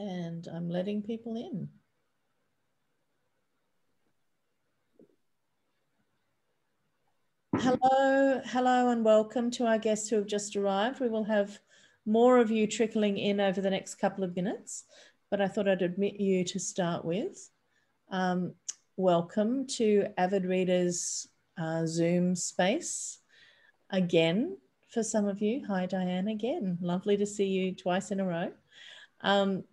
And I'm letting people in. Hello, hello, and welcome to our guests who have just arrived. We will have more of you trickling in over the next couple of minutes, but I thought I'd admit you to start with. Um, welcome to Avid Readers uh, Zoom space again for some of you. Hi, Diane, again. Lovely to see you twice in a row. Um,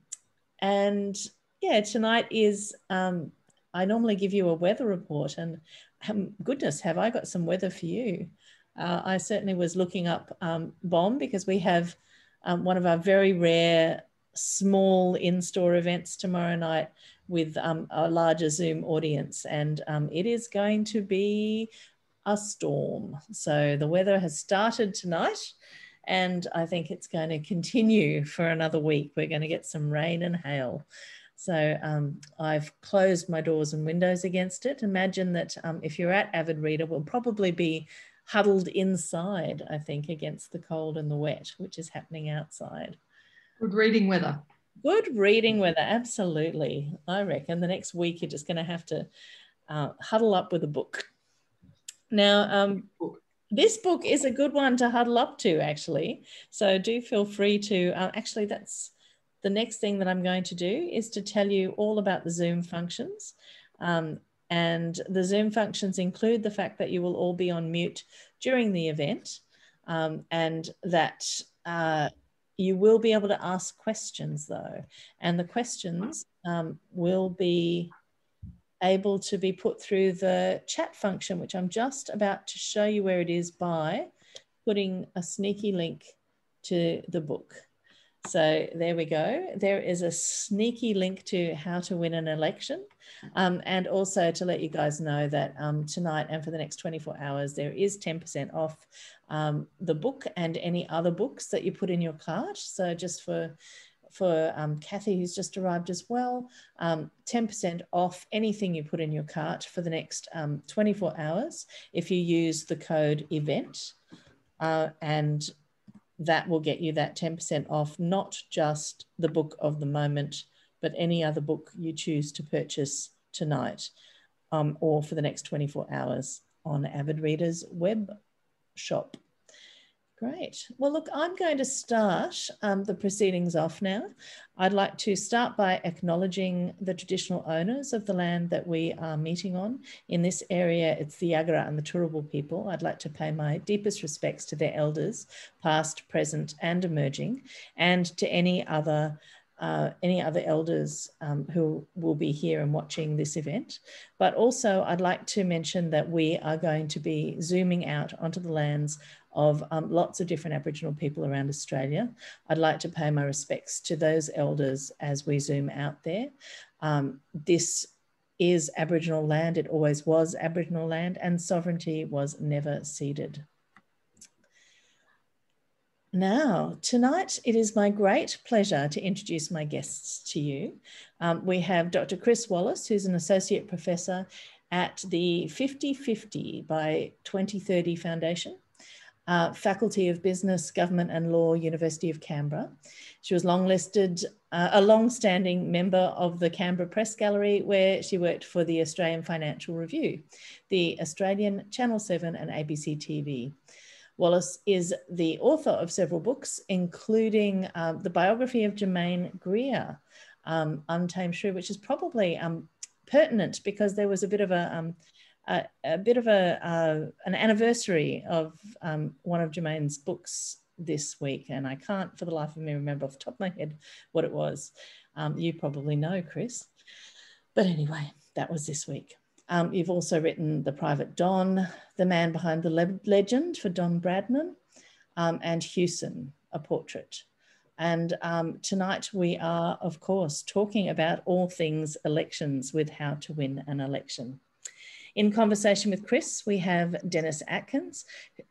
and yeah, tonight is, um, I normally give you a weather report, and um, goodness, have I got some weather for you? Uh, I certainly was looking up um, BOM because we have um, one of our very rare small in-store events tomorrow night with um, a larger Zoom audience, and um, it is going to be a storm. So the weather has started tonight, and I think it's going to continue for another week. We're going to get some rain and hail. So um, I've closed my doors and windows against it. Imagine that um, if you're at Avid Reader, we'll probably be huddled inside, I think, against the cold and the wet, which is happening outside. Good reading weather. Good reading weather, absolutely. I reckon the next week you're just going to have to uh, huddle up with a book. Now, um, this book is a good one to huddle up to, actually. So do feel free to. Uh, actually, that's the next thing that I'm going to do is to tell you all about the Zoom functions. Um, and the Zoom functions include the fact that you will all be on mute during the event um, and that uh, you will be able to ask questions though. And the questions um, will be able to be put through the chat function, which I'm just about to show you where it is by putting a sneaky link to the book. So there we go. There is a sneaky link to how to win an election. Um, and also to let you guys know that um, tonight and for the next 24 hours, there is 10% off um, the book and any other books that you put in your cart. So just for for um, Kathy, who's just arrived as well, 10% um, off anything you put in your cart for the next um, 24 hours if you use the code EVENT. Uh, and that will get you that 10% off, not just the book of the moment, but any other book you choose to purchase tonight um, or for the next 24 hours on Avid Reader's web shop. Great. Well, look, I'm going to start um, the proceedings off now. I'd like to start by acknowledging the traditional owners of the land that we are meeting on. In this area, it's the Yagara and the Turrbal people. I'd like to pay my deepest respects to their elders, past, present, and emerging, and to any other uh, any other elders um, who will be here and watching this event. But also, I'd like to mention that we are going to be zooming out onto the lands of um, lots of different Aboriginal people around Australia. I'd like to pay my respects to those elders as we zoom out there. Um, this is Aboriginal land, it always was Aboriginal land, and sovereignty was never ceded. Now, tonight it is my great pleasure to introduce my guests to you. Um, we have Dr. Chris Wallace, who's an associate professor at the 5050 by 2030 Foundation uh, Faculty of Business, Government and Law, University of Canberra. She was longlisted, uh, a long-standing member of the Canberra Press Gallery, where she worked for the Australian Financial Review, the Australian Channel 7 and ABC TV. Wallace is the author of several books, including uh, the biography of Germaine Greer, um, Untamed Shrew, which is probably um, pertinent because there was a bit of a um, a, bit of a uh, an anniversary of um, one of Germaine's books this week, and I can't for the life of me remember off the top of my head what it was. Um, you probably know, Chris. But anyway, that was this week. Um, you've also written The Private Don, The Man Behind the Le Legend for Don Bradman, um, and Hewson, A Portrait. And um, tonight we are, of course, talking about all things elections with how to win an election. In conversation with Chris, we have Dennis Atkins,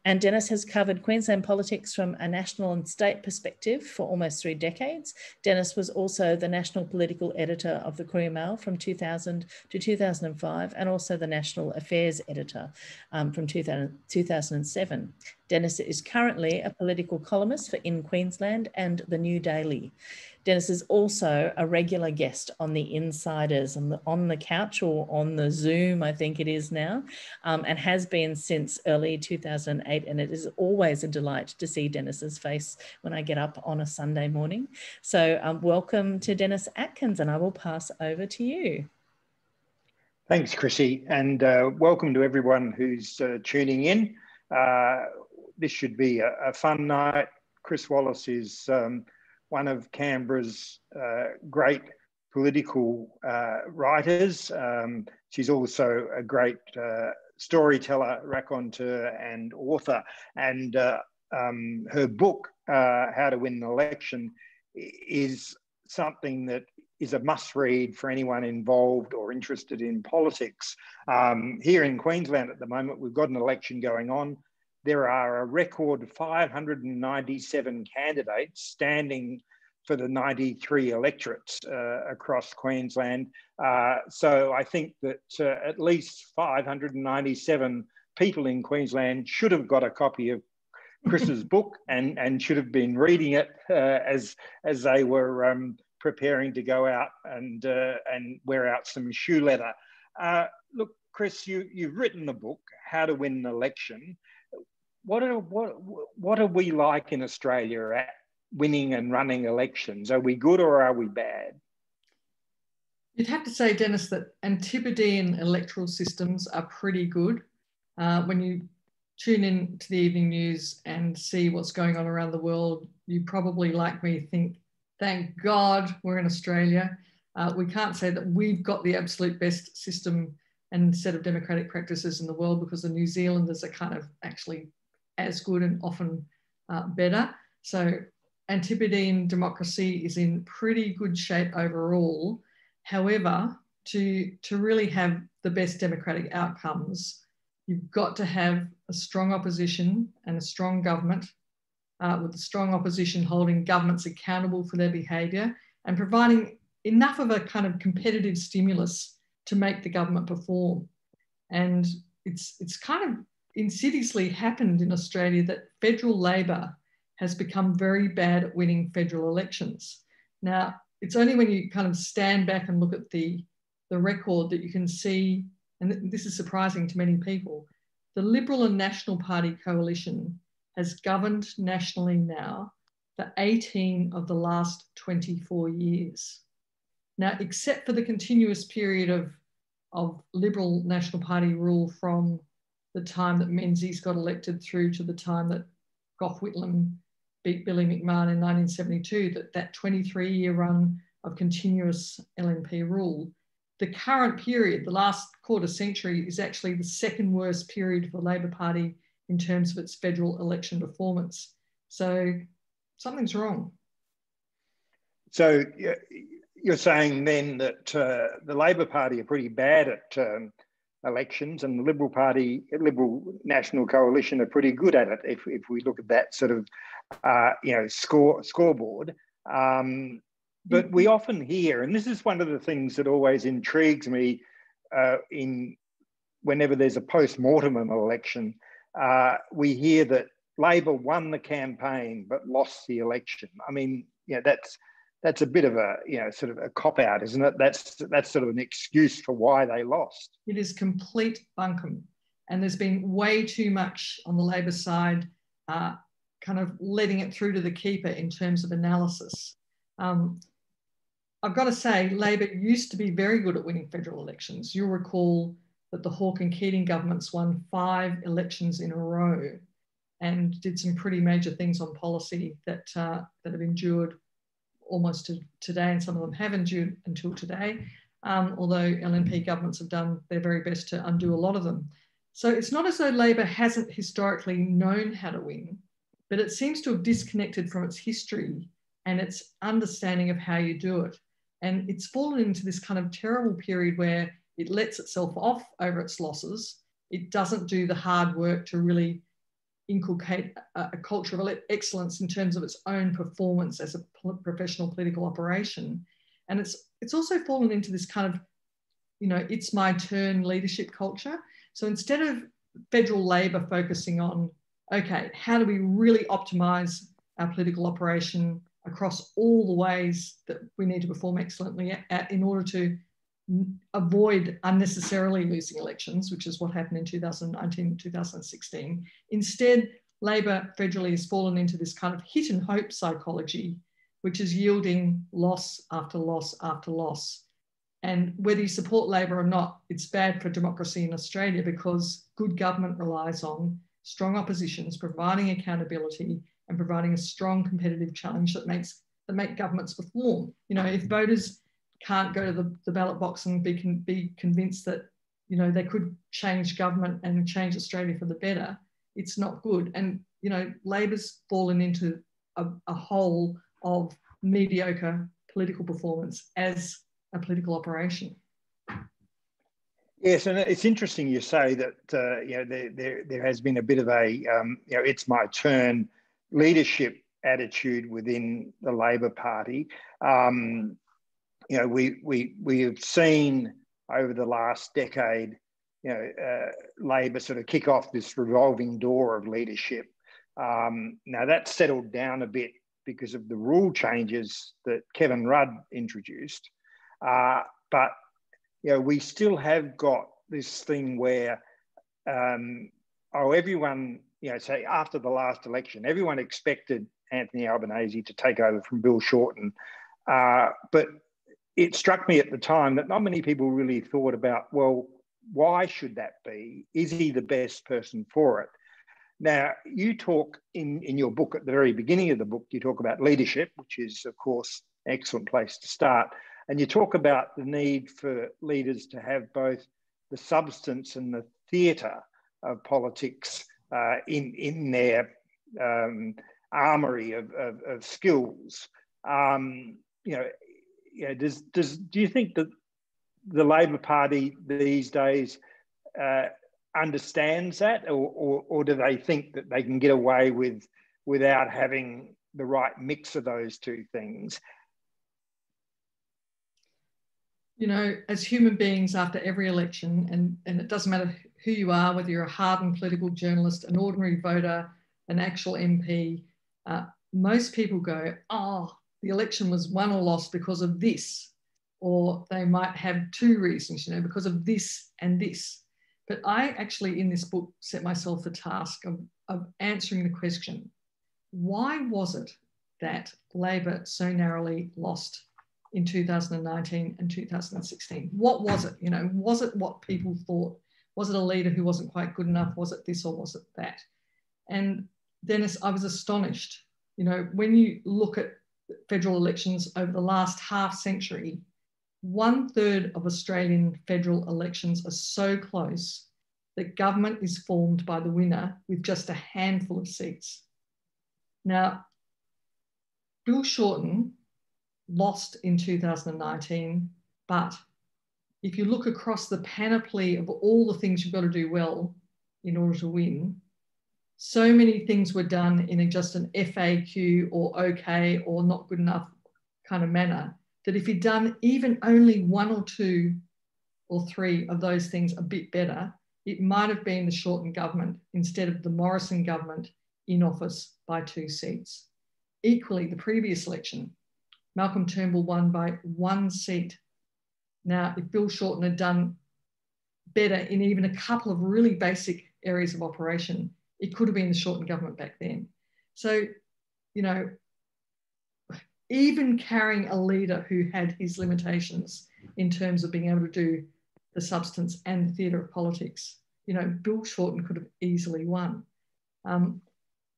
and Dennis has covered Queensland politics from a national and state perspective for almost three decades. Dennis was also the national political editor of the Courier Mail from 2000 to 2005, and also the national affairs editor um, from 2000, 2007. Dennis is currently a political columnist for In Queensland and The New Daily. Dennis is also a regular guest on the Insiders on the, on the couch or on the Zoom, I think it is now, um, and has been since early 2008. And it is always a delight to see Dennis's face when I get up on a Sunday morning. So, um, welcome to Dennis Atkins, and I will pass over to you. Thanks, Chrissy, and uh, welcome to everyone who's uh, tuning in. Uh, this should be a, a, fun night. Chris Wallace is um, one of Canberra's uh, great political uh, writers. Um, she's also a great uh, storyteller, raconteur, and author. And uh, um, her book, uh, How to Win an Election, is something that is a must read for anyone involved or interested in politics. Um, here in Queensland at the moment, we've got an election going on there are a record 597 candidates standing for the 93 electorates uh, across Queensland. Uh, so I think that uh, at least 597 people in Queensland should have got a copy of Chris's book and, and should have been reading it uh, as, as they were um, preparing to go out and, uh, and wear out some shoe leather. Uh, look, Chris, you, you've written the book, How to Win an Election what are what what are we like in Australia at winning and running elections? Are we good or are we bad? You'd have to say, Dennis, that Antipodean electoral systems are pretty good. Uh, when you tune in to the evening news and see what's going on around the world, you probably, like me, think, thank God we're in Australia. Uh, we can't say that we've got the absolute best system and set of democratic practices in the world because the New Zealanders are kind of actually as good and often uh, better. So Antipodean democracy is in pretty good shape overall. However, to, to really have the best democratic outcomes, you've got to have a strong opposition and a strong government, uh, with a strong opposition holding governments accountable for their behaviour and providing enough of a kind of competitive stimulus to make the government perform. And it's, it's kind of insidiously happened in Australia that federal Labor has become very bad at winning federal elections. Now, it's only when you kind of stand back and look at the, the record that you can see, and this is surprising to many people, the Liberal and National Party coalition has governed nationally now for 18 of the last 24 years. Now, except for the continuous period of, of Liberal National Party rule from the time that Menzies got elected through to the time that Gough Whitlam beat Billy McMahon in 1972, that, that 23 year run of continuous LNP rule. The current period, the last quarter century, is actually the second worst period for the Labor Party in terms of its federal election performance. So something's wrong. So you're saying then that uh, the Labor Party are pretty bad at um, elections, and the Liberal Party, Liberal National Coalition, are pretty good at it. If, if we look at that sort of, uh, you know, score scoreboard. Um, but we mm-hmm. often hear, and this is one of the things that always intrigues me uh, in whenever there's a post-mortem election, uh, we hear that Labor won the campaign but lost the election. I mean, yeah, that's that's a bit of a you know sort of a cop out, isn't it? That's that's sort of an excuse for why they lost. It is complete bunkum, and there's been way too much on the Labor side, uh, kind of letting it through to the keeper in terms of analysis. Um, I've got to say, Labor used to be very good at winning federal elections. You'll recall that the Hawke and Keating governments won five elections in a row and did some pretty major things on policy that, uh, that have endured almost to today, and some of them have endured until today, um, although LNP governments have done their very best to undo a lot of them. So it's not as though Labor hasn't historically known how to win, but it seems to have disconnected from its history and its understanding of how you do it. And it's fallen into this kind of terrible period where it lets itself off over its losses. It doesn't do the hard work to really inculcate a, a culture of excellence in terms of its own performance as a professional political operation. And it's it's also fallen into this kind of, you know, it's my turn leadership culture. So instead of federal Labor focusing on, okay, how do we really optimize our political operation across all the ways that we need to perform excellently in order to avoid unnecessarily losing elections, which is what happened in 2019 2016. Instead, Labor federally has fallen into this kind of hit and hope psychology, which is yielding loss after loss after loss. And whether you support Labor or not, it's bad for democracy in Australia because good government relies on strong oppositions, providing accountability and providing a strong competitive challenge that makes that make governments perform. You know, if voters can't go to the, the ballot box and be, can, be convinced that you know they could change government and change Australia for the better, it's not good. And you know, Labor's fallen into a, a hole of mediocre political performance as a political operation. Yes, and it's interesting you say that uh, you know there, there, there has been a bit of a um, you know it's my turn leadership attitude within the Labor Party. Um, you know, we we we have seen over the last decade, you know, uh, Labor sort of kick off this revolving door of leadership. Um, now that's settled down a bit because of the rule changes that Kevin Rudd introduced, uh, but you know, we still have got this thing where, um, oh, everyone, you know, say after the last election, everyone expected Anthony Albanese to take over from Bill Shorten, uh, but it struck me at the time that not many people really thought about, well, why should that be? Is he the best person for it? Now, you talk in, in your book at the very beginning of the book, you talk about leadership, which is, of course, an excellent place to start. And you talk about the need for leaders to have both the substance and the theatre of politics uh, in, in their um, armory of, of, of skills. Um, you know, yeah, does does do you think that the Labor Party these days uh, understands that, or, or, or do they think that they can get away with without having the right mix of those two things? You know, as human beings, after every election, and, and it doesn't matter who you are, whether you're a hardened political journalist, an ordinary voter, an actual MP, uh, most people go, oh, the election was won or lost because of this, or they might have two reasons, you know, because of this and this. But I actually, in this book, set myself the task of, of answering the question why was it that Labor so narrowly lost in 2019 and 2016? What was it? You know, was it what people thought? Was it a leader who wasn't quite good enough? Was it this or was it that? And Dennis, I was astonished. You know, when you look at federal elections over the last half century, one third of Australian federal elections are so close that government is formed by the winner with just a handful of seats. Now, Bill Shorten lost in 2019, but if you look across the panoply of all the things you've got to do well in order to win, so many things were done in just an FAQ or okay or not good enough kind of manner that if you'd done even only one or two or three of those things a bit better, it might have been the Shorten government instead of the Morrison government in office by two seats. Equally, the previous election, Malcolm Turnbull won by one seat. Now, if Bill Shorten had done better in even a couple of really basic areas of operation, it could have been the Shorten government back then. So, you know, even carrying a leader who had his limitations in terms of being able to do the substance and the theatre of politics, you know, Bill Shorten could have easily won. Um,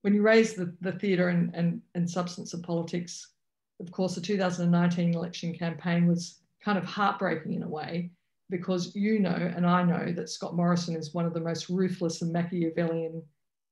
when you raise the, the theatre and, and, and substance of politics, of course, the 2019 election campaign was kind of heartbreaking in a way because you know and I know that Scott Morrison is one of the most ruthless and Machiavellian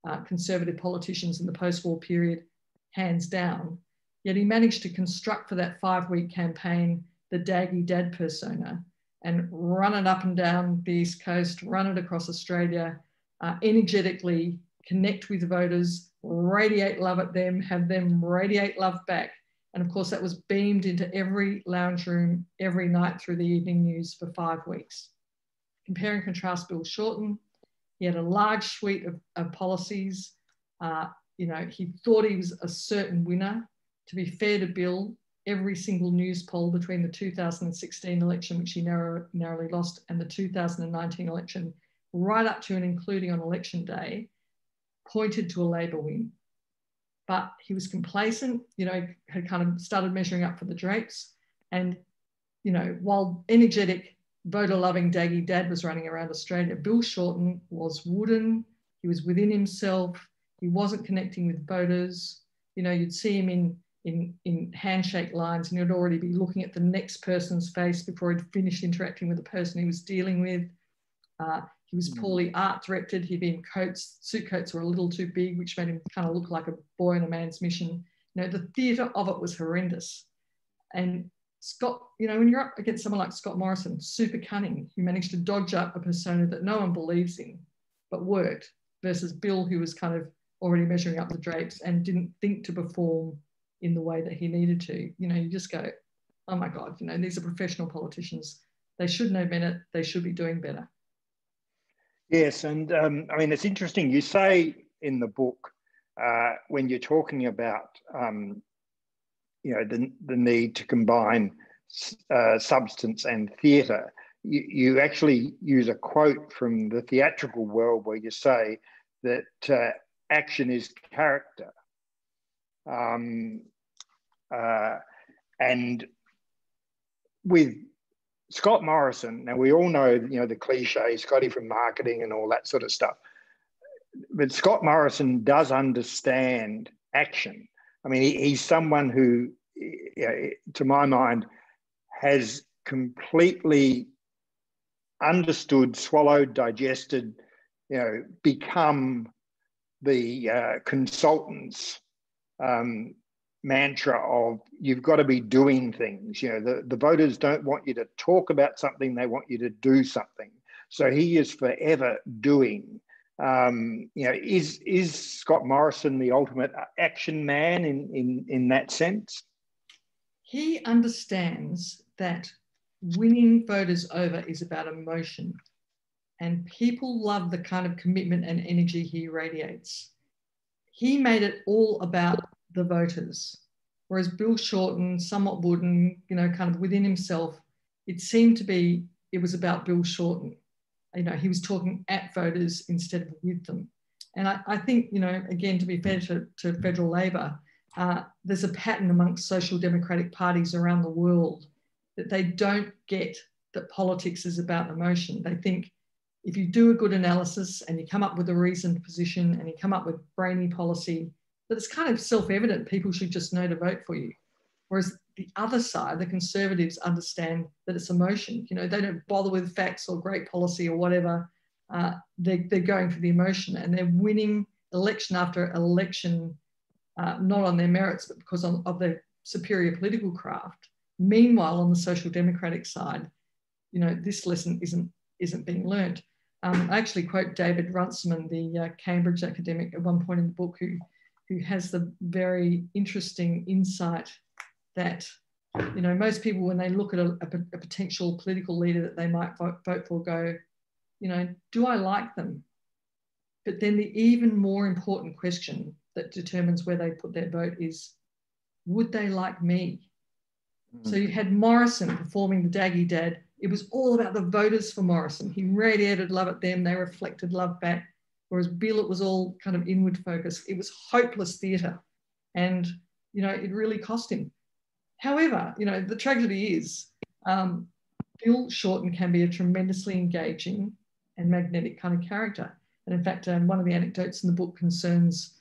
uh, conservative politicians in the post war period, hands down. Yet he managed to construct for that five week campaign the daggy dad persona and run it up and down the East Coast, run it across Australia, uh, energetically connect with voters, radiate love at them, have them radiate love back. And of course, that was beamed into every lounge room every night through the evening news for five weeks. Compare and contrast Bill Shorten. He had a large suite of, of policies. Uh, you know, he thought he was a certain winner. To be fair to Bill, every single Newspoll between the 2016 election, which he narrow, narrowly lost, and the 2019 election, right up to and including on election day, pointed to a Labor win but he was complacent, you know, had kind of started measuring up for the drapes. And, you know, while energetic, voter loving Daggy Dad was running around Australia, Bill Shorten was wooden, he was within himself, he wasn't connecting with voters. You know, you'd see him in in, in handshake lines and he'd already be looking at the next person's face before he'd finished interacting with the person he was dealing with. Uh, he was hmm. poorly art directed. He'd been coats, suit coats were a little too big, which made him kind of look like a boy on a man's mission. You know, the theatre of it was horrendous. And Scott, you know, when you're up against someone like Scott Morrison, super cunning, he managed to dodge up a persona that no one believes in, but worked, versus Bill, who was kind of already measuring up the drapes and didn't think to perform in the way that he needed to. You know, you just go, oh my God, you know, these are professional politicians. They should know better. They should be doing better. Yes, and um, I mean, it's interesting. You say in the book uh, when you're talking about, um, you know, the, the need to combine uh, substance and theatre, you, you, actually use a quote from the theatrical world where you say that uh, action is character. Um, uh, and with Scott Morrison, now we all know, you know, the cliche, Scotty from marketing and all that sort of stuff. But Scott Morrison does understand action. I mean, he, he's someone who, you know, to my mind, has completely understood, swallowed, digested, you know, become the uh, consultants um, mantra of you've got to be doing things. You know, the, the voters don't want you to talk about something, they want you to do something. So he is forever doing. Um, you know, is is Scott Morrison the ultimate action man in, in, in that sense? He understands that winning voters over is about emotion. And people love the kind of commitment and energy he radiates. He made it all about the voters. Whereas Bill Shorten, somewhat wooden, you know, kind of within himself, it seemed to be it was about Bill Shorten. You know, he was talking at voters instead of with them. And I, I think, you know, again, to be fair to, to federal Labor, uh, there's a pattern amongst social democratic parties around the world that they don't get that politics is about emotion. They think if you do a good analysis and you come up with a reasoned position and you come up with brainy policy, that it's kind of self-evident people should just know to vote for you. Whereas the other side, the conservatives understand that it's emotion. You know, they don't bother with facts or great policy or whatever. Uh, they, they're going for the emotion and they're winning election after election, uh, not on their merits, but because of, of their superior political craft. Meanwhile, on the social democratic side, you know, this lesson isn't, isn't being learnt. Um, I actually quote David Runciman, the uh, Cambridge academic, at one point in the book, who who has the very interesting insight that you know most people when they look at a, a, potential political leader that they might vote, vote for go you know do i like them but then the even more important question that determines where they put their vote is would they like me mm-hmm. so you had morrison performing the daggy dad it was all about the voters for morrison he radiated love at them they reflected love back Whereas Bill, it was all kind of inward focus. It was hopeless theatre. And, you know, it really cost him. However, you know, the tragedy is um, Bill Shorten can be a tremendously engaging and magnetic kind of character. And in fact, um, one of the anecdotes in the book concerns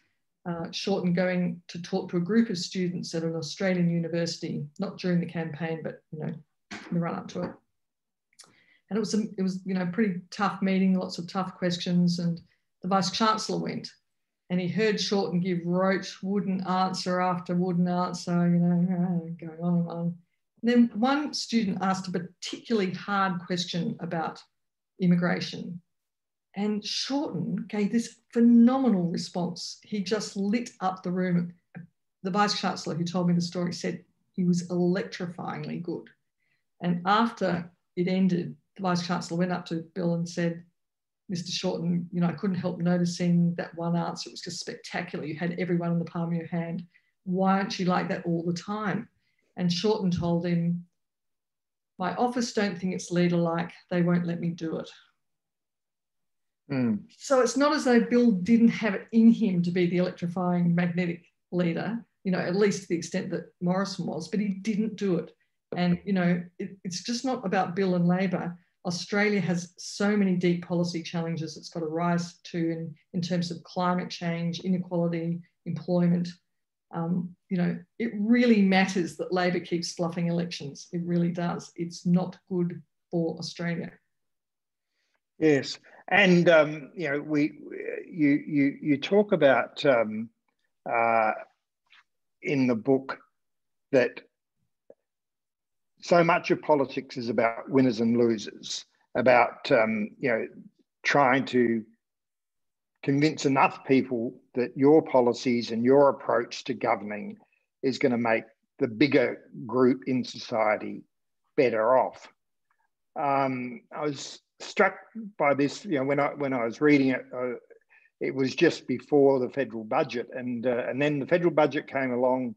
uh, Shorten going to talk to a group of students at an Australian university, not during the campaign, but you know, the run up to it. And it was a, it was you know pretty tough meeting, lots of tough questions, and the Vice Chancellor went and he heard Shorten give rote wooden answer after wooden answer, you know, uh, going on and on. then one student asked a particularly hard question about immigration. And Shorten gave this phenomenal response. He just lit up the room. The Vice Chancellor who told me the story said he was electrifyingly good. And after it ended, the Vice Chancellor went up to Bill and said, Mr. Shorten, you know, I couldn't help noticing that one answer. It was just spectacular. You had everyone in the palm of your hand. Why aren't you like that all the time? And Shorten told him, My office don't think it's leader like. They won't let me do it. Mm. So it's not as though Bill didn't have it in him to be the electrifying magnetic leader, you know, at least to the extent that Morrison was, but he didn't do it. And, you know, it, it's just not about Bill and Labor. Australia has so many deep policy challenges it's got to rise to in, in terms of climate change, inequality, employment. Um, you know, it really matters that Labor keeps fluffing elections. It really does. It's not good for Australia. Yes, and um, you know, we you you you talk about um, uh, in the book that so much of politics is about winners and losers, about um, you know trying to convince enough people that your policies and your approach to governing is going to make the bigger group in society better off. Um, I was struck by this, you know, when I when I was reading it, uh, it was just before the federal budget, and uh, and then the federal budget came along,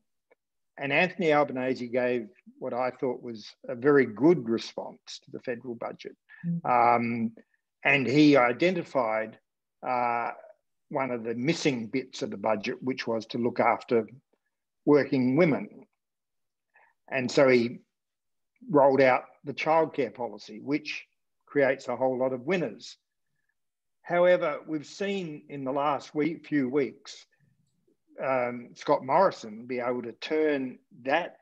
and Anthony Albanese gave what I thought was a very good response to the federal budget, mm. um, and he identified uh, one of the missing bits of the budget, which was to look after working women, and so he rolled out the childcare policy, which creates a whole lot of winners. However, we've seen in the last week, few weeks um, Scott Morrison be able to turn that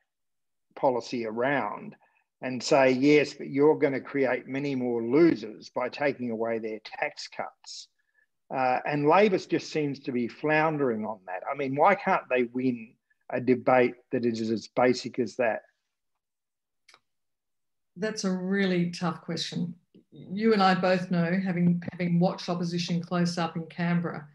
policy around and say, yes, but you're going to create many more losers by taking away their tax cuts. Uh, and Labor just seems to be floundering on that. I mean, why can't they win a debate that is as basic as that? That's a really tough question you and I both know, having having watched opposition close up in Canberra,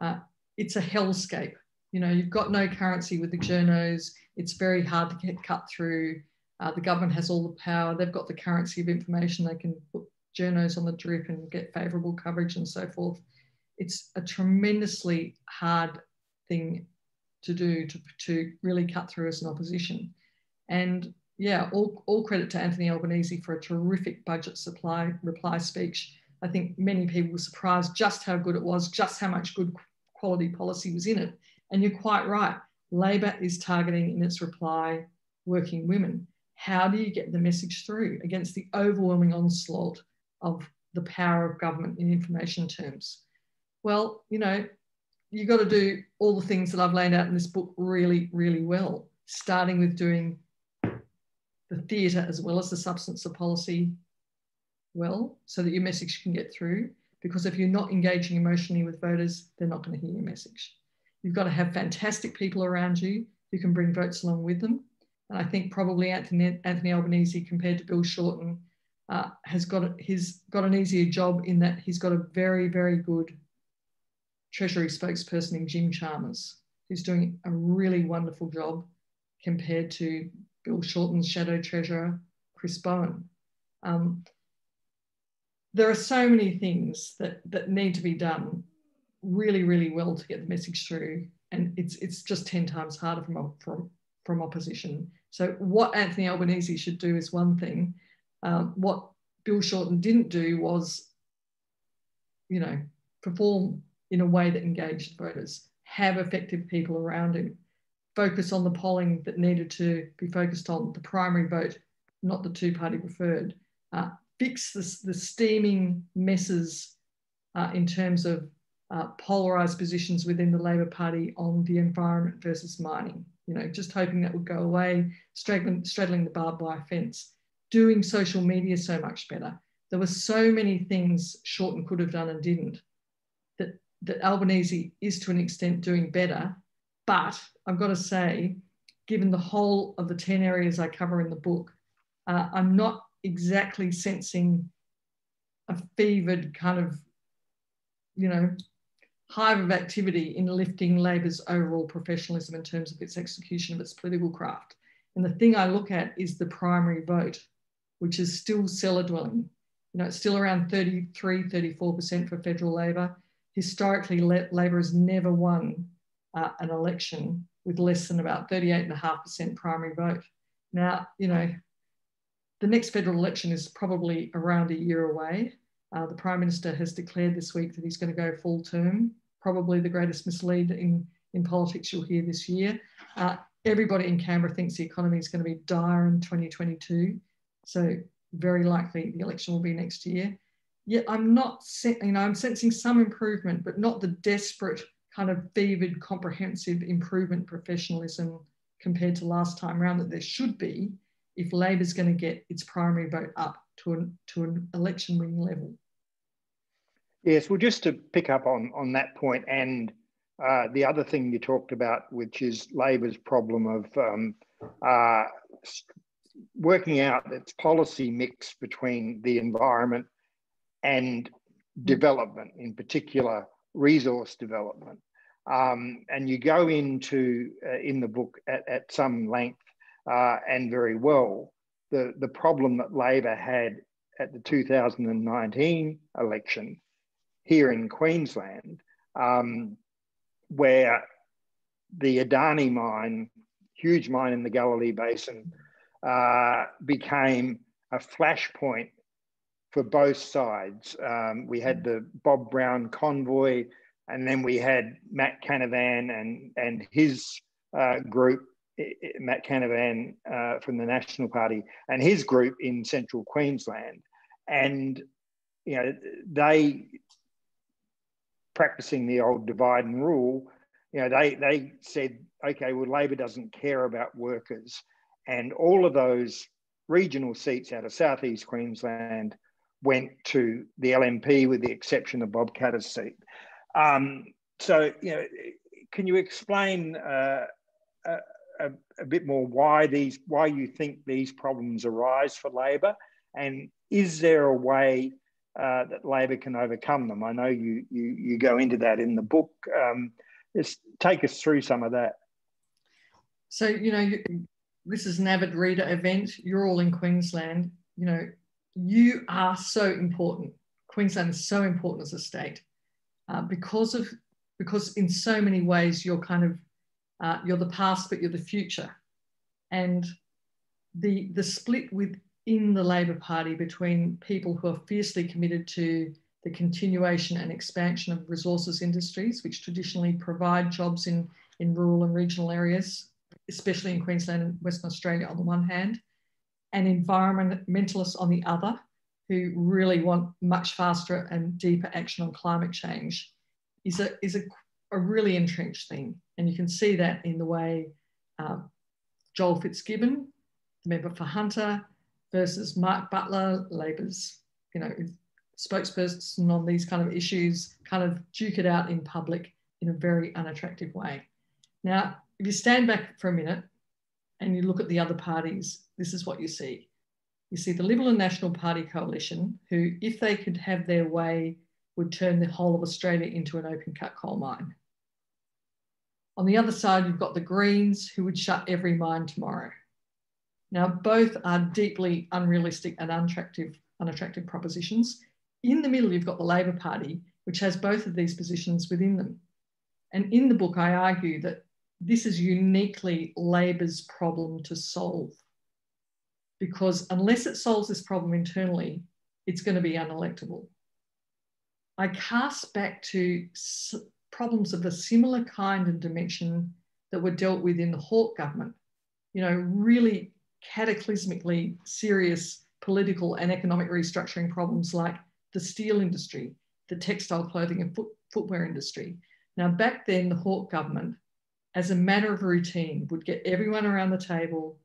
uh, it's a hellscape. You know, you've got no currency with the journos. It's very hard to get cut through. Uh, the government has all the power. They've got the currency of information. They can put journos on the drip and get favourable coverage and so forth. It's a tremendously hard thing to do to, to really cut through as an opposition. And yeah, all, all credit to Anthony Albanese for a terrific budget supply reply speech. I think many people were surprised just how good it was, just how much good quality policy was in it. And you're quite right. Labor is targeting in its reply working women. How do you get the message through against the overwhelming onslaught of the power of government in information terms? Well, you know, you've got to do all the things that I've laid out in this book really, really well, starting with doing the theatre as well as the substance of policy well so that your message can get through. Because if you're not engaging emotionally with voters, they're not going to hear your message. You've got to have fantastic people around you who can bring votes along with them. And I think probably Anthony, Anthony Albanese compared to Bill Shorten uh, has got he's got an easier job in that he's got a very very good Treasury spokesperson in Jim Chalmers, who's doing a really wonderful job compared to Bill Shorten's shadow treasurer, Chris Bowen. Um, there are so many things that, that need to be done really, really well to get the message through. And it's, it's just 10 times harder from, from, from opposition. So what Anthony Albanese should do is one thing. Um, what Bill Shorten didn't do was, you know, perform in a way that engaged voters, have effective people around him focus on the polling that needed to be focused on the primary vote, not the two party preferred, uh, fix the, the steaming messes uh, in terms of uh, polarised positions within the Labor Party on the environment versus mining. You know, just hoping that would go away, straddling, straddling the barbed wire fence, doing social media so much better. There were so many things Shorten could have done and didn't that, that Albanese is to an extent doing better but I've got to say, given the whole of the 10 areas I cover in the book, uh, I'm not exactly sensing a fevered kind of, you know, hive of activity in lifting Labor's overall professionalism in terms of its execution of its political craft. And the thing I look at is the primary vote, which is still cellar dwelling. You know, it's still around 33, 34% for federal Labor. Historically, Labor has never won uh, an election with less than about 38.5% primary vote. Now, you know, the next federal election is probably around a year away. Uh, the Prime Minister has declared this week that he's going to go full term, probably the greatest mislead in, in politics you'll hear this year. Uh, everybody in Canberra thinks the economy is going to be dire in 2022. So very likely the election will be next year. Yet I'm not, you know, I'm sensing some improvement, but not the desperate kind of fevered, comprehensive improvement professionalism compared to last time around that there should be if Labor's going to get its primary vote up to an, to an election winning level. Yes, well, just to pick up on, on that point and uh, the other thing you talked about, which is Labor's problem of um, uh, working out its policy mix between the environment and development, in particular resource development. Um, and you go into uh, in the book at, at some length uh, and very well the, the problem that Labor had at the 2019 election here in Queensland, um, where the Adani mine, huge mine in the Galilee Basin, uh, became a flashpoint for both sides. Um, we had the Bob Brown convoy, and then we had Matt Canavan and, and his uh, group Matt Canavan uh, from the National Party and his group in central Queensland. And, you know, they, practicing the old divide and rule, you know, they, they said, okay, well, Labor doesn't care about workers. And all of those regional seats out of southeast Queensland went to the LNP with the exception of Bob Katter's seat. Um, so, you know, can you explain uh, uh, a, a, bit more why these why you think these problems arise for Labor, and is there a way uh, that Labor can overcome them? I know you you you go into that in the book. Um, just take us through some of that. So you know, you, this is an avid reader event. You're all in Queensland. You know, you are so important. Queensland is so important as a state uh, because of because in so many ways you're kind of uh, you're the past, but you're the future. And the, the split within the Labor Party between people who are fiercely committed to the continuation and expansion of resources industries, which traditionally provide jobs in, in rural and regional areas, especially in Queensland and Western Australia on the one hand, and environmentalists on the other, who really want much faster and deeper action on climate change, is a, is a, a really entrenched thing. And you can see that in the way um, Joel Fitzgibbon, the member for Hunter, versus Mark Butler, Labor's, you know, spokesperson on these kind of issues, kind of duke it out in public in a very unattractive way. Now, if you stand back for a minute and you look at the other parties, this is what you see. You see the Liberal and National Party coalition, who, if they could have their way, would turn the whole of Australia into an open cut coal mine. On the other side, you've got the Greens who would shut every mine tomorrow. Now, both are deeply unrealistic and unattractive, unattractive propositions. In the middle, you've got the Labor Party, which has both of these positions within them. And in the book, I argue that this is uniquely Labor's problem to solve. Because unless it solves this problem internally, it's going to be unelectable. I cast back to problems of a similar kind and dimension that were dealt with in the Hawke government. You know, really cataclysmically serious political and economic restructuring problems like the steel industry, the textile clothing and foot, footwear industry. Now, back then, the Hawke government, as a matter of routine, would get everyone around the table,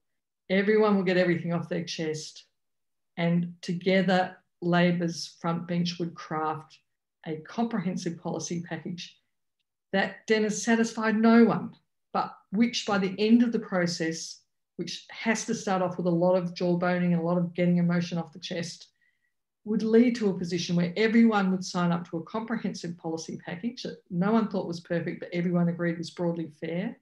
everyone would get everything off their chest, and together, Labor's front bench would craft a comprehensive policy package that has satisfied no one, but which by the end of the process which has to start off with a lot of jawboning and a lot of getting emotion off the chest, would lead to a position where everyone would sign up to a comprehensive policy package that no one thought was perfect, but everyone agreed was broadly fair,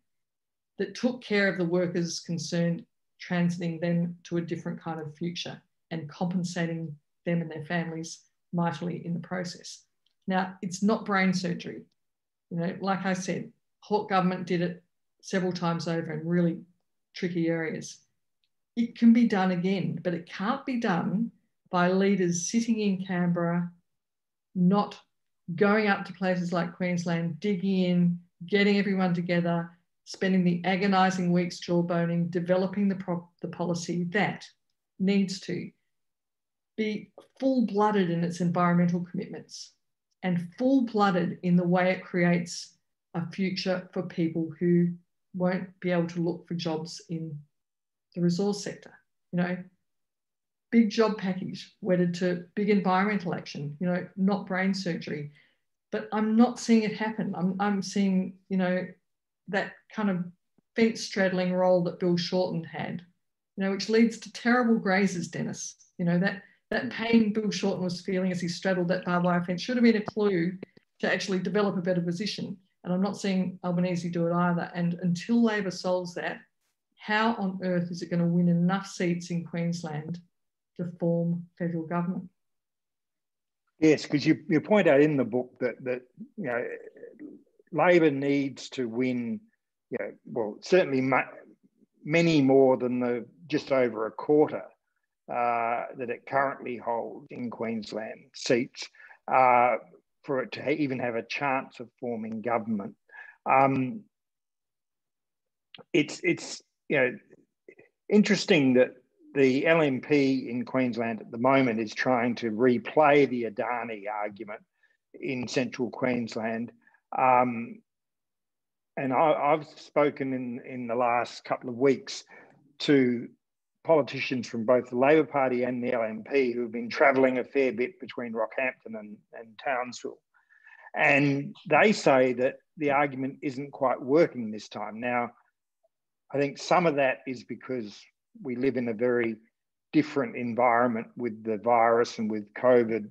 that took care of the workers concerned, transiting them to a different kind of future and compensating them and their families mightily in the process. Now, it's not brain surgery. You know, like I said, Hawke government did it several times over in really tricky areas. It can be done again, but it can't be done by leaders sitting in Canberra, not going out to places like Queensland, digging in, getting everyone together, spending the agonising weeks jawboning, developing the, the policy that needs to be full blooded in its environmental commitments and full blooded in the way it creates a future for people who won't be able to look for jobs in the resource sector. You know, big job package wedded to big environmental action, you know, not brain surgery. But I'm not seeing it happen. I'm, I'm seeing, you know, that kind of fence straddling role that Bill Shorten had, you know, which leads to terrible grazes, Dennis. You know, that that pain Bill Shorten was feeling as he straddled that barbed wire fence should have been a clue to actually develop a better position. And I'm not seeing Albanese do it either. And until Labor solves that, how on earth is it going to win enough seats in Queensland to form federal government? Yes, because you, you point out in the book that that you know Labor needs to win, you know, well certainly many more than the just over a quarter uh, that it currently holds in Queensland seats uh, for it to even have a chance of forming government. Um, it's it's you know interesting that the LNP in Queensland at the moment is trying to replay the Adani argument in central Queensland. Um, and I, have spoken in, in the last couple of weeks to politicians from both the Labor Party and the LNP who have been travelling a fair bit between Rockhampton and, and Townsville. And they say that the argument isn't quite working this time. Now, I think some of that is because we live in a very different environment with the virus and with COVID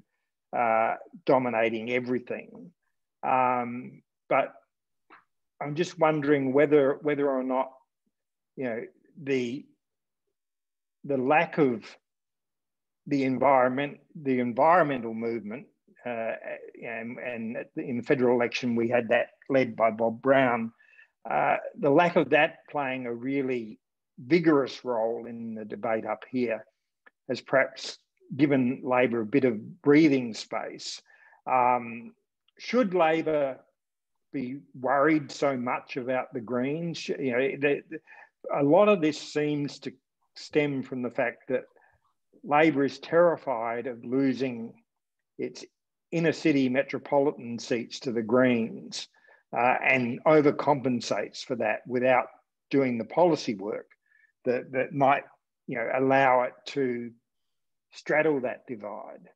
uh, dominating everything. Um, but I'm just wondering whether whether or not you know the the lack of the environment, the environmental movement, uh, and, and, in the federal election we had that led by Bob Brown. Uh, the lack of that playing a really vigorous role in the debate up here has perhaps given Labor a bit of breathing space. Um, should Labor be worried so much about the Greens? You know, the, the, a lot of this seems to stem from the fact that Labor is terrified of losing its inner city metropolitan seats to the Greens uh, and overcompensates for that without doing the policy work that, that might you know, allow it to straddle that divide.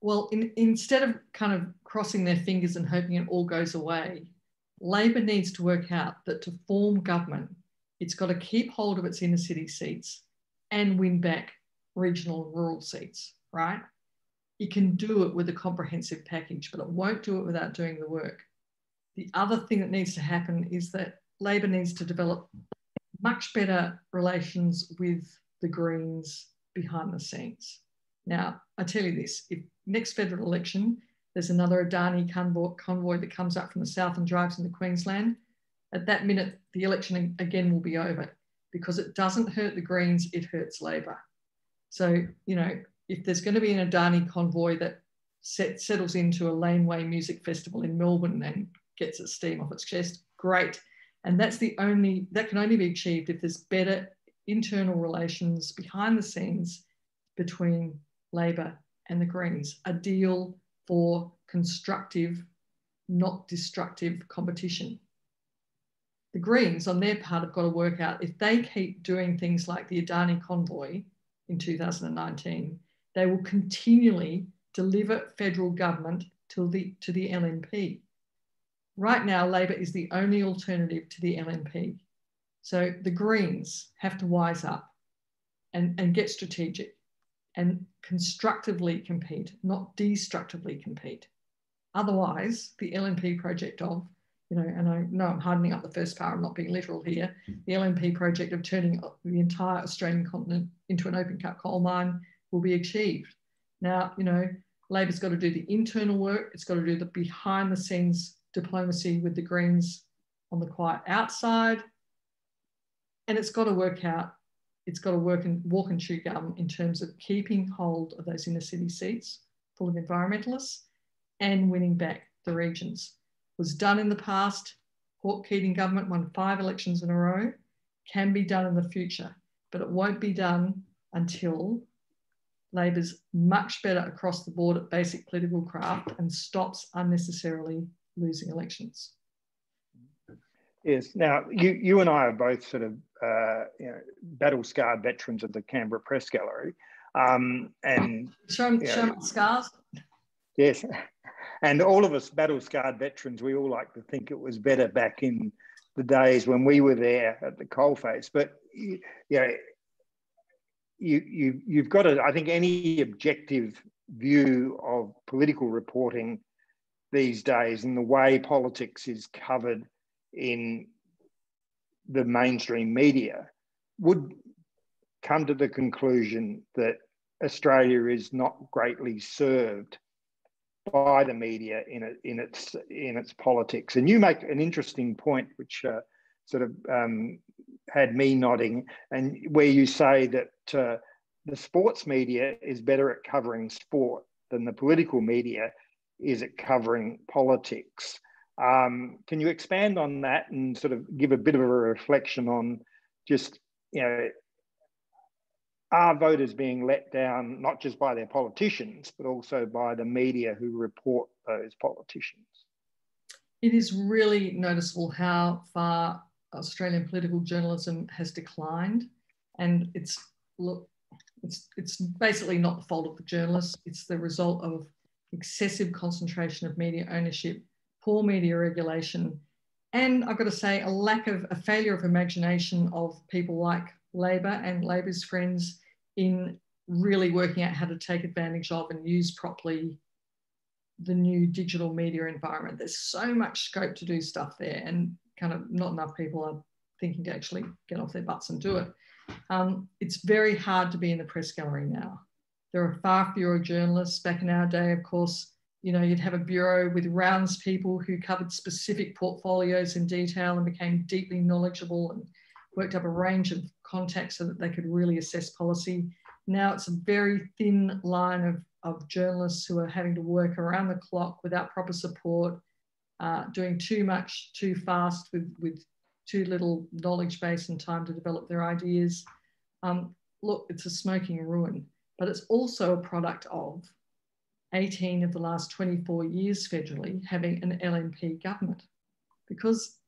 Well, in, instead of kind of crossing their fingers and hoping it all goes away, Labor needs to work out that to form government, it's got to keep hold of its inner city seats and win back regional and rural seats, right? It can do it with a comprehensive package, but it won't do it without doing the work. The other thing that needs to happen is that Labor needs to develop much better relations with the Greens behind the scenes. Now, I tell you this if next federal election, there's another Adani convoy, convoy that comes up from the south and drives into Queensland, at that minute, the election again will be over because it doesn't hurt the Greens, it hurts Labor. So, you know, if there's going to be an Adani convoy that set, settles into a laneway music festival in Melbourne and gets its steam off its chest, great. And that's the only, that can only be achieved if there's better internal relations behind the scenes between Labor and the Greens, a deal for constructive, not destructive competition the Greens, on their part, have got to work out if they keep doing things like the Adani convoy in 2019, they will continually deliver federal government to the, to the LNP. Right now, Labor is the only alternative to the LNP. So the Greens have to wise up and, and get strategic and constructively compete, not destructively compete. Otherwise, the LNP project of, you know, and I know I'm hardening up the first part, I'm not being literal here, the LNP project of turning the entire Australian continent into an open cut coal mine will be achieved. Now, you know, Labor's got to do the internal work, it's got to do the behind the scenes diplomacy with the Greens on the quiet outside, and it's got to work out it's got to work and walk and chew gum in terms of keeping hold of those inner city seats full of environmentalists and winning back the regions. Was done in the past. Hawke Keating government won five elections in a row. Can be done in the future, but it won't be done until Labor's much better across the board at basic political craft and stops unnecessarily losing elections. Yes. Now, you, you and I are both sort of uh, you know, battle scarred veterans of the Canberra Press Gallery. Um, and show, know, show my scars. Yes. And all of us battle scarred veterans, we all like to think it was better back in the days when we were there at the coalface. But you, know, you, you, you've got to, I think, any objective view of political reporting these days and the way politics is covered in the mainstream media would come to the conclusion that Australia is not greatly served by the media in, it, in its in its politics. And you make an interesting point, which uh, sort of um, had me nodding, and where you say that uh, the sports media is better at covering sport than the political media is at covering politics. Um, can you expand on that and sort of give a bit of a reflection on just, you know, are voters being let down not just by their politicians, but also by the media who report those politicians? It is really noticeable how far Australian political journalism has declined. And it's look, it's it's basically not the fault of the journalists, it's the result of excessive concentration of media ownership poor media regulation, and I've got to say, a lack of a failure of imagination of people like Labor and Labor's friends in really working out how to take advantage of and use properly the new digital media environment. There's so much scope to do stuff there, and kind of not enough people are thinking to actually get off their butts and do it. Um, it's very hard to be in the press gallery now. There are far fewer journalists. Back in our day, of course, you know, you'd have a bureau with rounds people who covered specific portfolios in detail and became deeply knowledgeable and worked up a range of contacts so that they could really assess policy. Now it's a very thin line of, of journalists who are having to work around the clock without proper support, uh, doing too much too fast with, with too little knowledge base and time to develop their ideas. Um, look, it's a smoking ruin, but it's also a product of 18 of the last 24 years federally having an LNP government because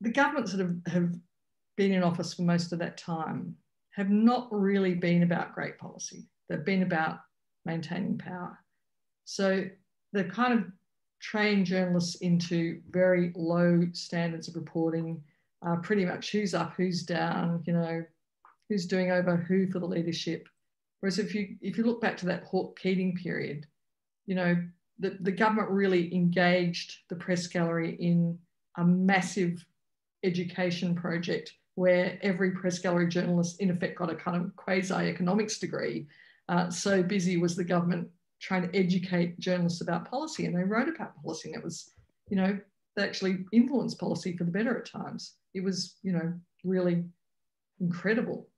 the governments that have, have been in office for most of that time have not really been about great policy. They've been about maintaining power. So they've kind of trained journalists into very low standards of reporting, uh, pretty much who's up, who's down, you know, who's doing over who for the leadership. Whereas if you if you look back to that Hawke Keating period, you know, the, the government really engaged the press gallery in a massive education project where every press gallery journalist in effect got a kind of quasi economics degree. Uh, so busy was the government trying to educate journalists about policy and they wrote about policy and it was, you know, they actually influenced policy for the better at times. It was, you know, really incredible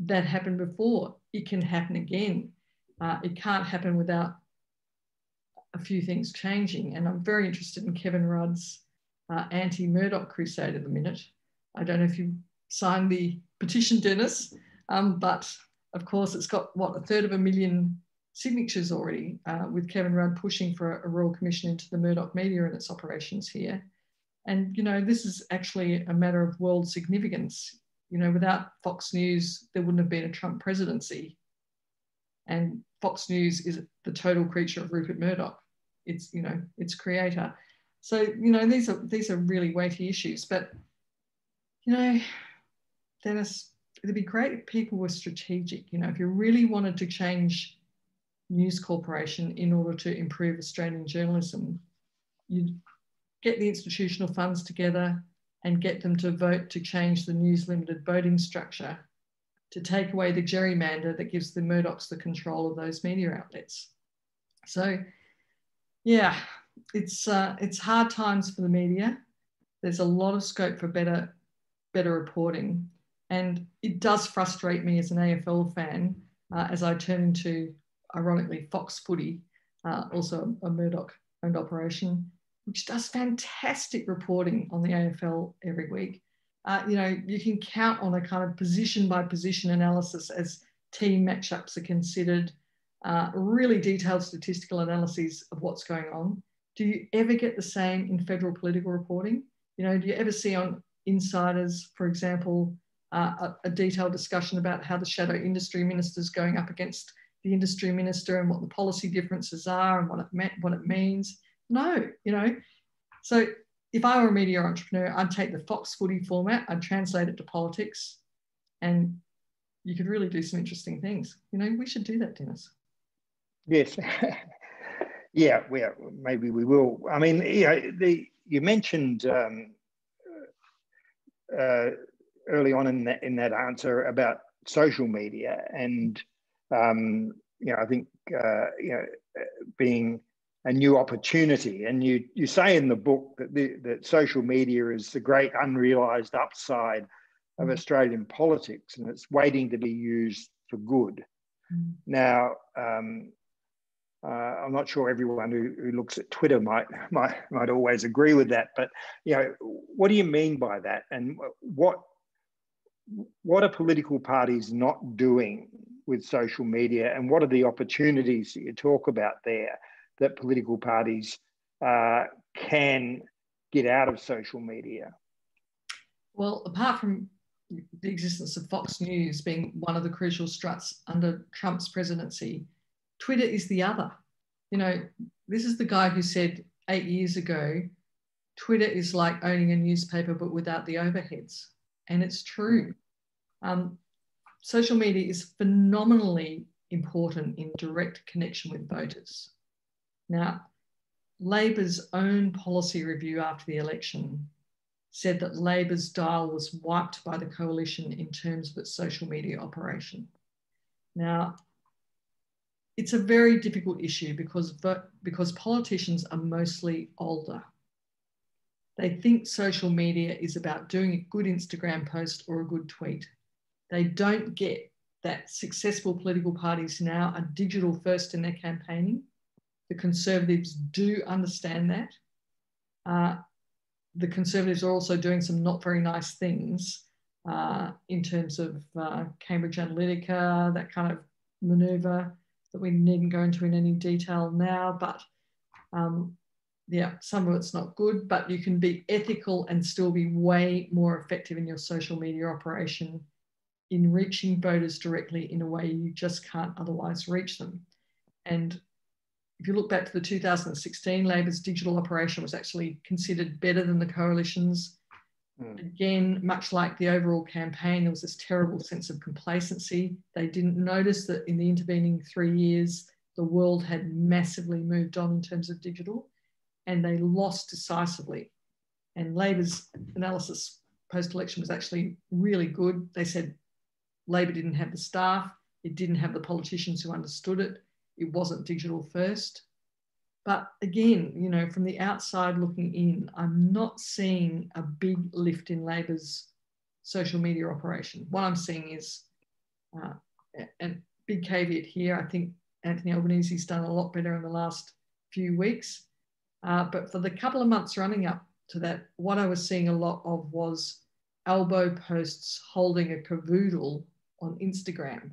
that happened before. It can happen again. Uh, it can't happen without a few things changing. And I'm very interested in Kevin Rudd's uh, anti Murdoch crusade at the minute. I don't know if you signed the petition, Dennis, um, but of course, it's got what a third of a million signatures already, uh, with Kevin Rudd pushing for a, a royal commission into the Murdoch media and its operations here. And you know, this is actually a matter of world significance. You know, without Fox News, there wouldn't have been a Trump presidency. And Fox News is the total creature of Rupert Murdoch. It's, you know, its creator. So, you know, these are these are really weighty issues. But you know, Dennis, it'd be great if people were strategic. You know, if you really wanted to change News Corporation in order to improve Australian journalism, you'd get the institutional funds together and get them to vote to change the News Limited voting structure to take away the gerrymander that gives the Murdochs the control of those media outlets. So, yeah, it's uh, it's hard times for the media. There's a lot of scope for better better reporting, and it does frustrate me as an AFL fan uh, as I turn into, ironically, Fox Footy, uh, also a Murdoch owned operation, which does fantastic reporting on the AFL every week. Uh, you know, you can count on a kind of position by position analysis as team matchups are considered, uh, really detailed statistical analyses of what's going on. Do you ever get the same in federal political reporting? You know, do you ever see on insiders, for example, uh, a, a, detailed discussion about how the shadow industry minister is going up against the industry minister and what the policy differences are and what it meant, what it means? No, you know. So if I were a media entrepreneur, I'd take the Fox footy format, I'd translate it to politics, and you could really do some interesting things. You know, we should do that, Dennis. Yes. yeah, well, maybe we will. I mean, yeah, the you mentioned um, uh, early on in that in that answer about social media, and um, you know, I think uh, you know, being a new opportunity. And you, you say in the book that, the, that social media is the great unrealized upside of mm. Australian politics and it's waiting to be used for good. Mm. Now, um, uh, I'm not sure everyone who, who, looks at Twitter might, might, might always agree with that, but you know, what do you mean by that? And what, what are political parties not doing with social media and what are the opportunities that you talk about there? that political parties uh, can get out of social media? Well, apart from the existence of Fox News being one of the crucial struts under Trump's presidency, Twitter is the other. You know, this is the guy who said eight years ago, Twitter is like owning a newspaper but without the overheads. And it's true. Um, social media is phenomenally important in direct connection with voters. Now, Labor's own policy review after the election said that Labor's dial was wiped by the coalition in terms of its social media operation. Now, it's a very difficult issue because, because politicians are mostly older. They think social media is about doing a good Instagram post or a good tweet. They don't get that successful political parties now are digital first in their campaigning the Conservatives do understand that. Uh, the Conservatives are also doing some not very nice things uh, in terms of uh, Cambridge Analytica, that kind of maneuver that we needn't go into in any detail now. But um, yeah, some of it's not good, but you can be ethical and still be way more effective in your social media operation in reaching voters directly in a way you just can't otherwise reach them. And if you look back to the 2016, Labor's digital operation was actually considered better than the coalition's. Mm. Again, much like the overall campaign, there was this terrible sense of complacency. They didn't notice that in the intervening three years, the world had massively moved on in terms of digital, and they lost decisively. And Labor's analysis post election was actually really good. They said Labor didn't have the staff, it didn't have the politicians who understood it, it wasn't digital first. But again, you know, from the outside looking in, I'm not seeing a big lift in Labor's social media operation. What I'm seeing is, uh, and big caveat here, I think Anthony Albanese's done a lot better in the last few weeks. Uh, but for the couple of months running up to that, what I was seeing a lot of was Albo posts holding a cavoodle on Instagram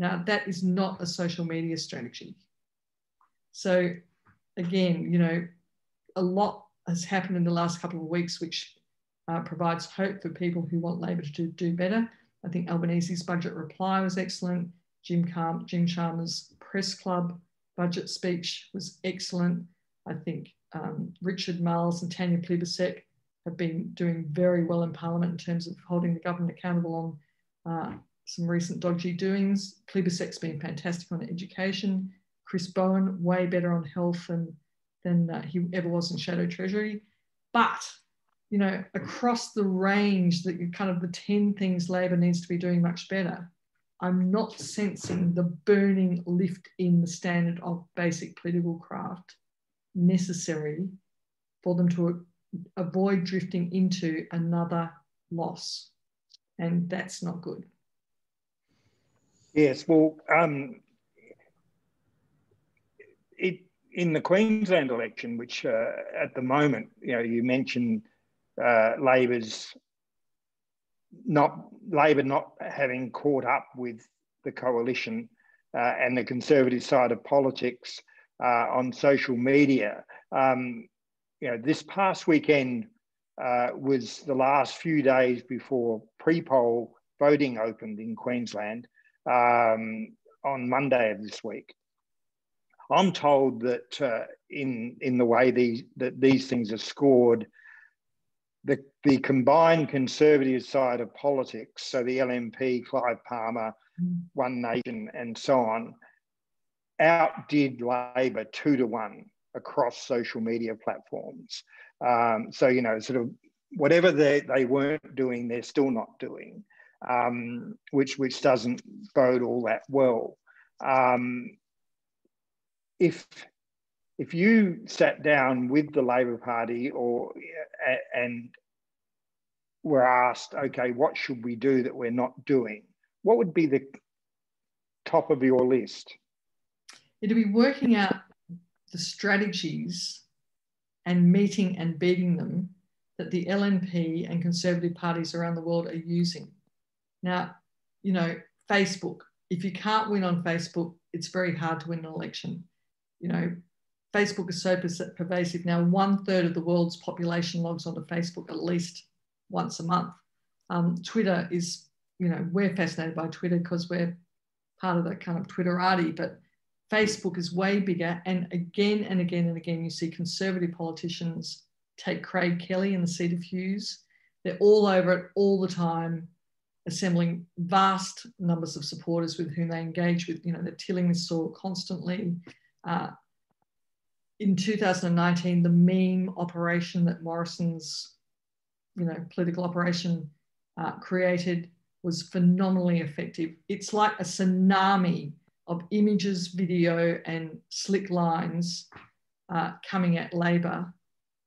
now, that is not a social media strategy. So, again, you know, a lot has happened in the last couple of weeks, which uh, provides hope for people who want Labor to do better. I think Albanese's budget reply was excellent. Jim, Car- Jim Chalmers' press club budget speech was excellent. I think um, Richard Marles and Tanya Plibersek have been doing very well in Parliament in terms of holding the government accountable on uh, some recent dodgy doings. Plibersek's been fantastic on education. Chris Bowen, way better on health than, than uh, he ever was in Shadow Treasury. But, you know, across the range, that you kind of the 10 things Labor needs to be doing much better, I'm not sensing the burning lift in the standard of basic political craft necessary for them to avoid drifting into another loss. And that's not good. Yes, well, um, it, in the Queensland election, which uh, at the moment, you know, you mentioned uh, Labor's not Labor not having caught up with the coalition uh, and the conservative side of politics uh, on social media. Um, you know, this past weekend uh, was the last few days before pre-poll voting opened in Queensland um, on Monday of this week. I'm told that uh, in in the way these that these things are scored, the the combined conservative side of politics, so the LNP, Clive Palmer, mm. One Nation, and so on, outdid Labor two to one across social media platforms. Um, so, you know, sort of whatever they, they weren't doing, they're still not doing, um, which, which doesn't bode all that well. Um, if, if you sat down with the Labor Party or, and were asked, okay, what should we do that we're not doing? What would be the top of your list? It'd be working out the strategies and meeting and beating them that the LNP and conservative parties around the world are using. Now, you know, Facebook, if you can't win on Facebook, it's very hard to win an election. You know, Facebook is so pervasive now, one third of the world's population logs onto Facebook at least once a month. Um, Twitter is, you know, we're fascinated by Twitter because we're part of that kind of Twitterati, but Facebook is way bigger. And again and again and again, you see conservative politicians take Craig Kelly and the seat of Hughes. They're all over it all the time, assembling vast numbers of supporters with whom they engage with. You know, they're tilling the soil constantly. Uh, in 2019, the meme operation that Morrison's, you know, political operation uh, created was phenomenally effective. It's like a tsunami of images, video, and slick lines uh, coming at Labor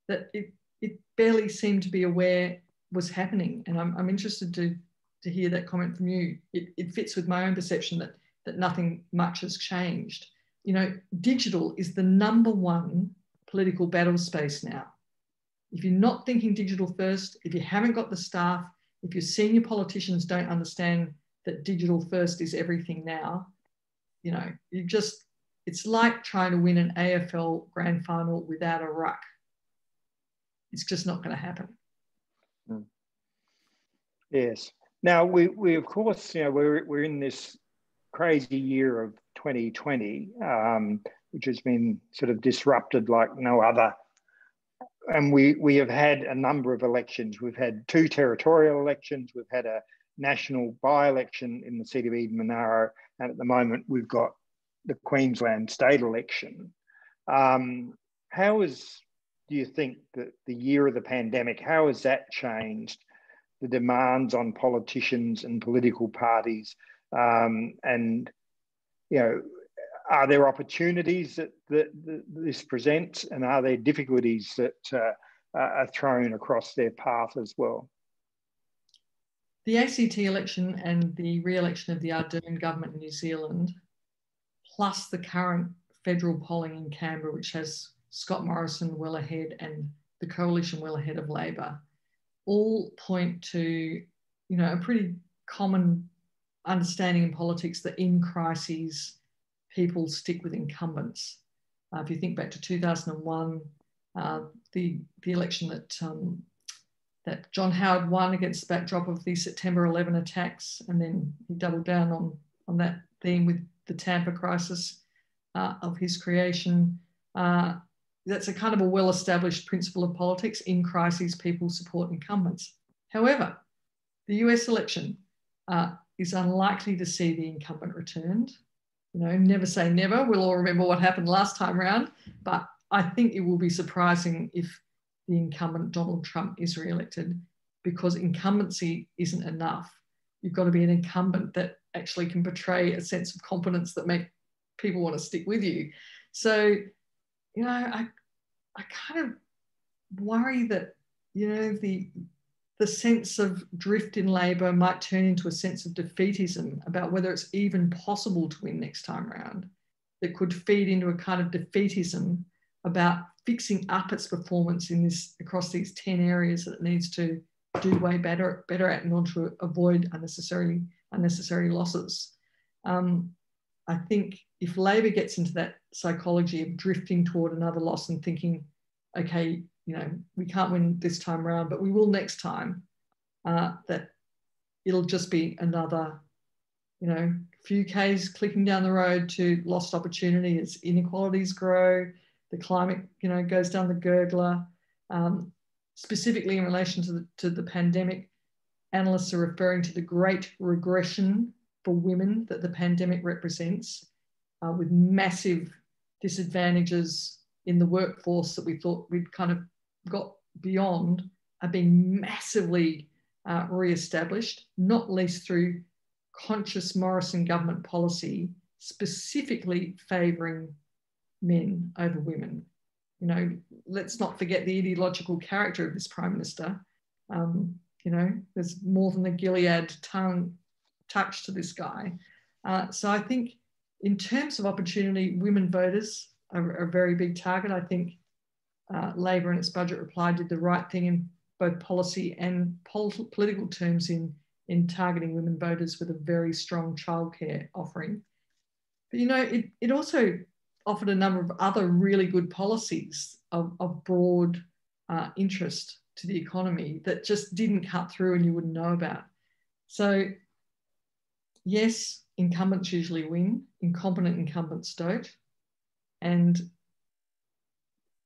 that it, it barely seemed to be aware was happening. And I'm, I'm interested to, to hear that comment from you. It, it fits with my own perception that, that nothing much has changed. You know, digital is the number one political battle space now. If you're not thinking digital first, if you haven't got the staff, if your senior politicians don't understand that digital first is everything now, you know, you just, it's like trying to win an AFL grand final without a ruck. It's just not going to happen. Hmm. Yes. Now, we, we of course, you know, we're, we're in this crazy year of 2020, um, which has been sort of disrupted like no other. And we, we have had a number of elections. We've had two territorial elections. We've had a national by-election in the seat of Eden Monaro, and at the moment we've got the Queensland state election. Um, how is, do you think that the year of the pandemic, how has that changed the demands on politicians and political parties? Um, and, you know, are there opportunities that, that, that, this presents and are there difficulties that uh, are thrown across their path as well? The ACT election and the re-election of the Ardern government in New Zealand, plus the current federal polling in Canberra, which has Scott Morrison well ahead and the coalition well ahead of Labor, all point to, you know, a pretty common understanding in politics that in crises, people stick with incumbents. Uh, if you think back to 2001, uh, the, the election that um, that John Howard won against the backdrop of the September 11 attacks, and then he doubled down on, on that theme with the Tampa crisis uh, of his creation. Uh, that's a kind of a well-established principle of politics. In crises, people support incumbents. However, the US election uh, is unlikely to see the incumbent returned. You know, never say never. We'll all remember what happened last time round, but I think it will be surprising if the incumbent Donald Trump is re-elected because incumbency isn't enough. You've got to be an incumbent that actually can portray a sense of competence that make people want to stick with you. So, you know, I, I kind of worry that, you know, the the sense of drift in Labor might turn into a sense of defeatism about whether it's even possible to win next time around. That could feed into a kind of defeatism about fixing up its performance in this across these 10 areas that it needs to do way better, better at in order to avoid unnecessary, unnecessary losses. Um, I think if Labor gets into that psychology of drifting toward another loss and thinking, okay, you know, we can't win this time around, but we will next time, uh, that it'll just be another, you know, few Ks clicking down the road to lost opportunity as inequalities grow, the climate, you know, goes down the gurgler. Um, specifically in relation to the, to the pandemic, analysts are referring to the great regression for women that the pandemic represents, uh, with massive disadvantages in the workforce that we thought we'd kind of got beyond are being massively uh, re-established, not least through conscious Morrison government policy, specifically favouring men over women. You know, let's not forget the ideological character of this prime minister. Um, you know, there's more than a Gilead tongue touch to this guy. Uh, so I think in terms of opportunity, women voters are, are a very big target. I think uh, Labor and its budget reply did the right thing in both policy and pol political terms in, in targeting women voters with a very strong childcare offering. But you know, it, it also offered a number of other really good policies of, of broad uh, interest to the economy that just didn't cut through and you wouldn't know about. So, yes, incumbents usually win, incompetent incumbents don't. And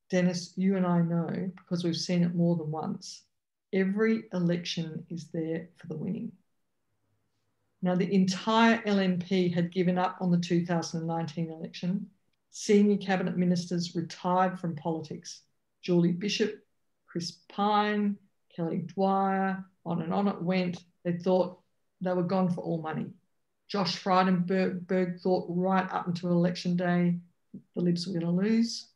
Dennis, you and I know, because we've seen it more than once, every election is there for the winning. Now, the entire LNP had given up on the 2019 election. Senior cabinet ministers retired from politics. Julie Bishop, Chris Pyne, Kelly Dwyer, on and on it went. They thought they were gone for all money. Josh Frydenberg thought right up until election day the Libs were going to lose.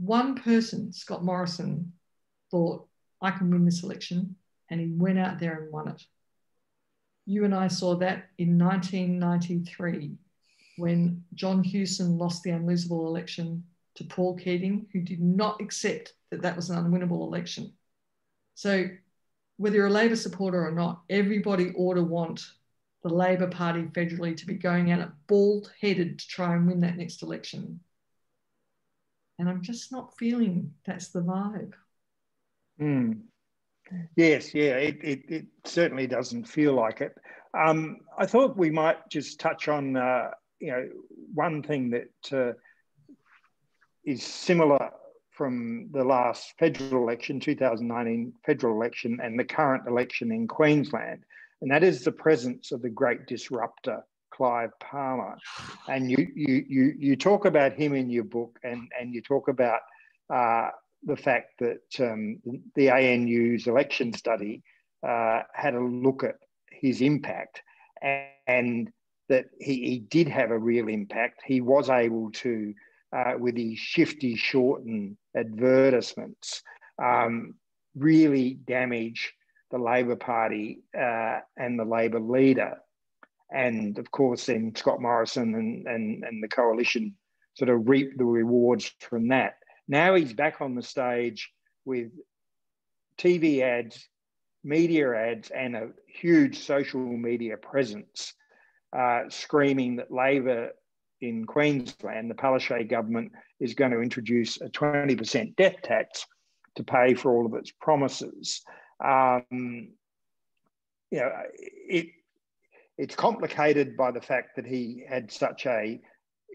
One person, Scott Morrison, thought, I can win this election, and he went out there and won it. You and I saw that in 1993 when John Hewson lost the unlosable election to Paul Keating, who did not accept that that was an unwinnable election. So, whether you're a Labor supporter or not, everybody ought to want the Labor Party federally to be going at it bald headed to try and win that next election. And I'm just not feeling that's the vibe. Mm. Yes, yeah, it, it, it, certainly doesn't feel like it. Um, I thought we might just touch on, uh, you know, one thing that uh, is similar from the last federal election, 2019 federal election, and the current election in Queensland, and that is the presence of the great disruptor, Clive Palmer. And you, you, you, you talk about him in your book, and, and you talk about uh, the fact that um, the ANU's election study uh, had a look at his impact and, and that he, he, did have a real impact. He was able to, uh, with his shifty, Shorten advertisements, um, really damage the Labor Party uh, and the Labor leader. And of course, then Scott Morrison and, and, and the coalition sort of reap the rewards from that. Now he's back on the stage with TV ads, media ads, and a huge social media presence, uh, screaming that Labor in Queensland, the Palaszczuk government, is going to introduce a 20% death tax to pay for all of its promises. Um, you know, it, it's complicated by the fact that he had such a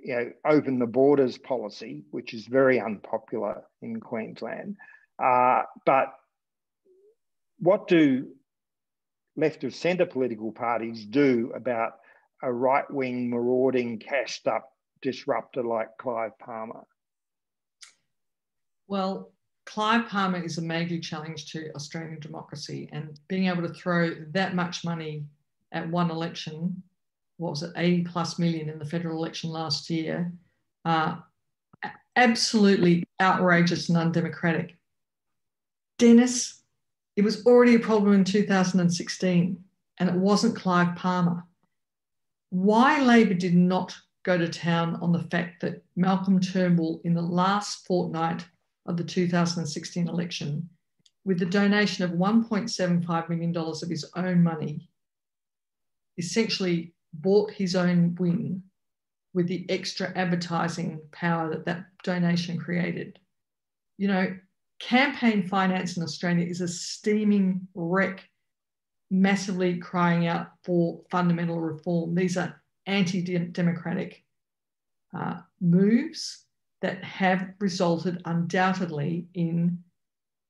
you know, open the borders policy, which is very unpopular in Queensland. Uh, but what do left of centre political parties do about a right wing, marauding, cashed up disruptor like Clive Palmer? Well, Clive Palmer is a major challenge to Australian democracy, and being able to throw that much money at one election, what was it, 80 plus million in the federal election last year, uh, absolutely outrageous and undemocratic. Dennis, it was already a problem in 2016, and it wasn't Clive Palmer. Why Labor did not go to town on the fact that Malcolm Turnbull, in the last fortnight of the 2016 election, with the donation of $1.75 million of his own money, essentially bought his own win with the extra advertising power that that donation created. You know, campaign finance in Australia is a steaming wreck, massively crying out for fundamental reform. These are anti democratic uh, moves that have resulted undoubtedly in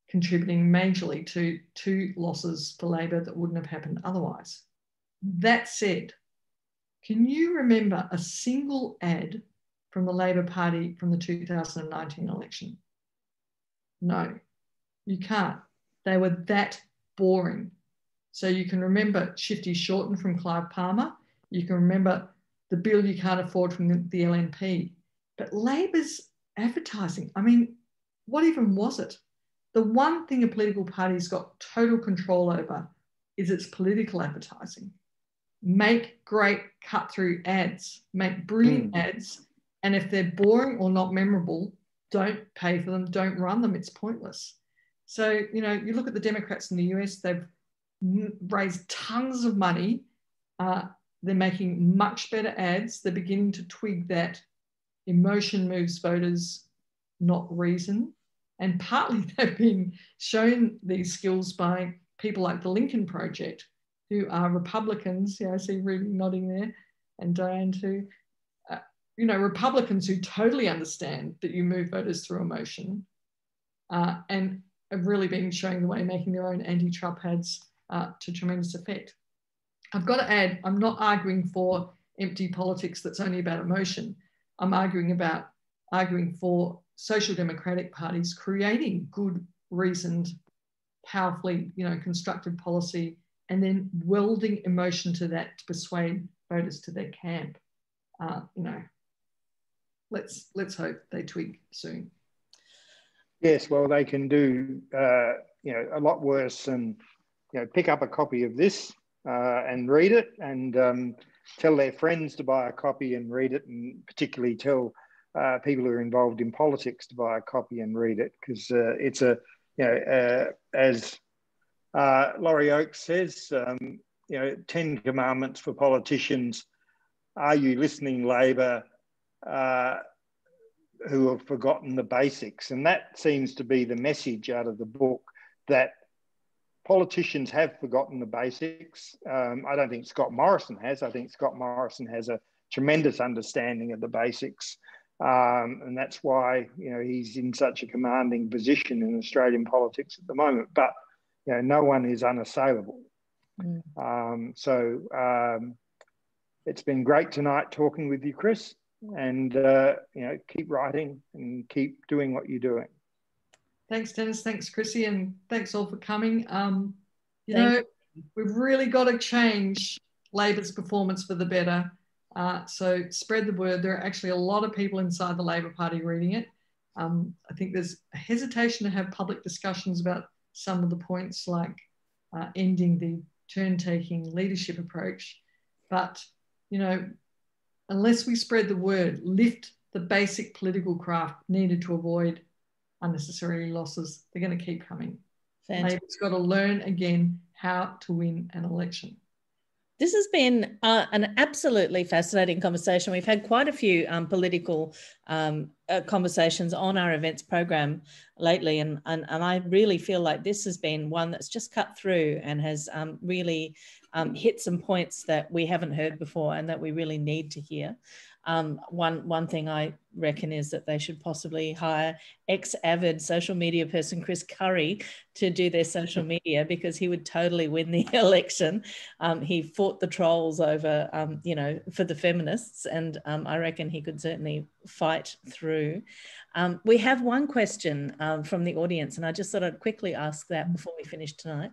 contributing majorly to, to losses for Labor that wouldn't have happened otherwise. That said, can you remember a single ad from the Labor Party from the 2019 election? No, you can't. They were that boring. So you can remember Shifty Shorten from Clive Palmer. You can remember the bill you can't afford from the, the LNP. But Labor's advertising, I mean, what even was it? The one thing a political party's got total control over is its political advertising. Make great cut through ads, make brilliant mm. ads. And if they're boring or not memorable, don't pay for them, don't run them. It's pointless. So, you know, you look at the Democrats in the US, they've raised tons of money. Uh, they're making much better ads. They're beginning to twig that emotion moves voters, not reason. And partly they've been shown these skills by people like the Lincoln Project, who are Republicans. Yeah, I see Ruby nodding there, and Diane too. Uh, you know, Republicans who totally understand that you move voters through emotion, uh, and have really been showing the way, making their own anti-Trump ads uh, to tremendous effect. I've got to add, I'm not arguing for empty politics that's only about emotion. I'm arguing about arguing for social democratic parties creating good, reasoned, powerfully, you know, constructive policy, and then welding emotion to that to persuade voters to their camp. Uh, you know, let's let's hope they twig soon. Yes, well, they can do uh, you know a lot worse than you know pick up a copy of this uh, and read it and um, tell their friends to buy a copy and read it, and particularly tell uh, people who are involved in politics to buy a copy and read it because uh, it's a you know uh, as uh, Laurie Oakes says, um, you know, Ten Commandments for politicians. Are you listening, Labor? Uh, who have forgotten the basics, and that seems to be the message out of the book that politicians have forgotten the basics. Um, I don't think Scott Morrison has. I think Scott Morrison has a tremendous understanding of the basics. Um, and that's why you know he's in such a commanding position in Australian politics at the moment. But you know, no one is unassailable. Mm. Um, so um, it's been great tonight talking with you, Chris, and uh, you know, keep writing and keep doing what you're doing. Thanks, Dennis. Thanks, Chrissy, and thanks all for coming. Um, you know, we've really got to change Labor's performance for the better. Uh, so spread the word. There are actually a lot of people inside the Labor Party reading it. Um, I think there's a hesitation to have public discussions about some of the points, like uh, ending the turn-taking leadership approach. But you know, unless we spread the word, lift the basic political craft needed to avoid unnecessary losses. They're going to keep coming. Fantastic. Labor's got to learn again how to win an election. This has been uh, an absolutely fascinating conversation. We've had quite a few um, political um, uh, conversations on our events program lately. And, and, and I really feel like this has been one that's just cut through and has um, really um, hit some points that we haven't heard before and that we really need to hear. Um, one one thing I reckon is that they should possibly hire ex-avid social media person Chris Curry to do their social media because he would totally win the election. Um, he fought the trolls over, um, you know, for the feminists, and um, I reckon he could certainly fight through. Um, we have one question um, from the audience, and I just thought I'd quickly ask that before we finish tonight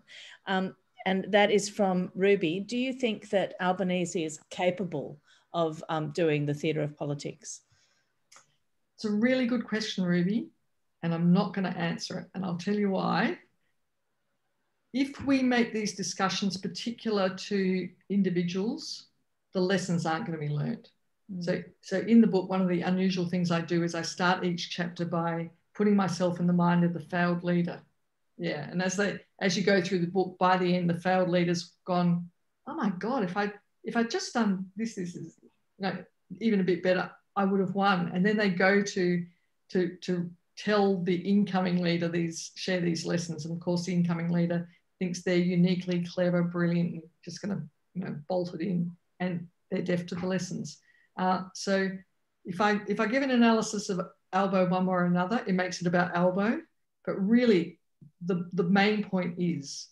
and that is from Ruby. Do you think that Albanese is capable of um, doing the theatre of politics? It's a really good question, Ruby, and I'm not going to answer it. And I'll tell you why. If we make these discussions particular to individuals, the lessons aren't going to be learned. Mm. So, so in the book, one of the unusual things I do is I start each chapter by putting myself in the mind of the failed leader. Yeah, and as they as you go through the book, by the end, the failed leader's gone. Oh my God! If I if I just done this, this is know, even a bit better, I would have won. And then they go to to to tell the incoming leader these share these lessons. And of course, the incoming leader thinks they're uniquely clever, brilliant, just going to you know bolt it in, and they're deaf to the lessons. Uh, so if I if I give an analysis of Albo one way or another, it makes it about Albo. But really, the, the main point is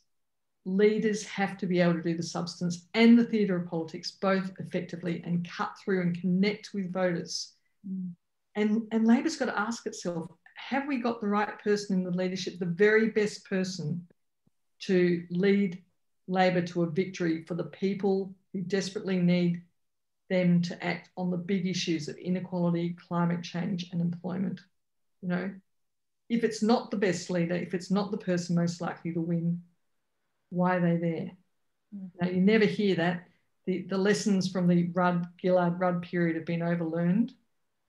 leaders have to be able to do the substance and the theatre of politics both effectively and cut through and connect with voters. Mm. And, and Labor's got to ask itself have we got the right person in the leadership, the very best person to lead Labor to a victory for the people who desperately need them to act on the big issues of inequality, climate change, and employment? You know, if it's not the best leader, if it's not the person most likely to win, why are they there? Mm. Now, you never hear that. The, the lessons from the Rudd, Gillard Rudd period have been overlearned.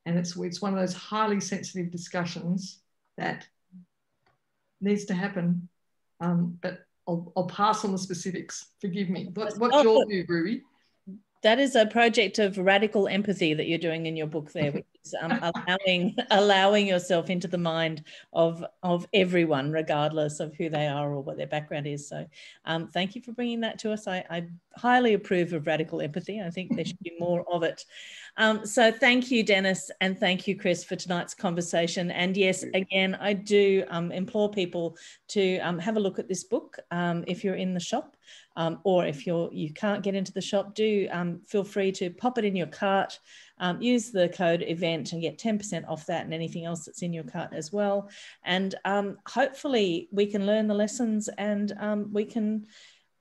And it's, it's one of those highly sensitive discussions that needs to happen. Um, but I'll, I'll pass on the specifics. Forgive me. What, what's oh, your view, Ruby? That is a project of radical empathy that you're doing in your book there which is um, allowing allowing yourself into the mind of of everyone regardless of who they are or what their background is. So um, thank you for bringing that to us. I, I, highly approve of radical empathy. I think there should be more of it um, so thank you dennis and thank you chris for tonight's conversation and yes again i do um, implore people to um, have a look at this book um, if you're in the shop um, or if you're you can't get into the shop, do um, feel free to pop it in your cart. Um, use the code event and get 10% off that and anything else that's in your cart as well. And um, hopefully we can learn the lessons and um, we can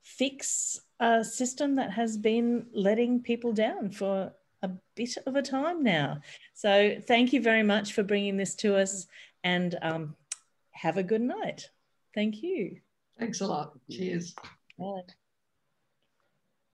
fix a system that has been letting people down for a bit of a time now. So thank you very much for bringing this to us and um, have a good night. Thank you. Thanks a lot. Cheers. Bye.